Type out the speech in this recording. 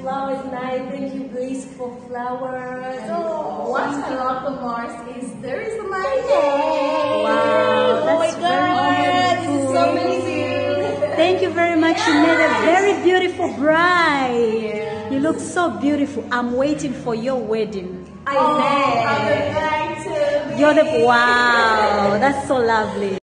flowers nice. Thank you, Grace, for flowers. Oh, What I love the Mars is there is my Wow, oh that's very God, this is so amazing. Thank you very much. You made a very beautiful bride. You look so beautiful. I'm waiting for your wedding. Amen. Oh, I'm to be You're the wow. That's so lovely.